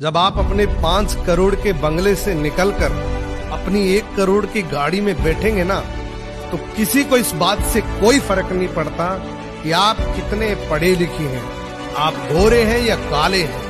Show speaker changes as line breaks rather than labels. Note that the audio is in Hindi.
जब आप अपने पाँच करोड़ के बंगले से निकलकर अपनी एक करोड़ की गाड़ी में बैठेंगे ना तो किसी को इस बात से कोई फ़र्क नहीं पड़ता कि आप कितने पढ़े लिखे हैं। आप गोरे हैं या काले हैं।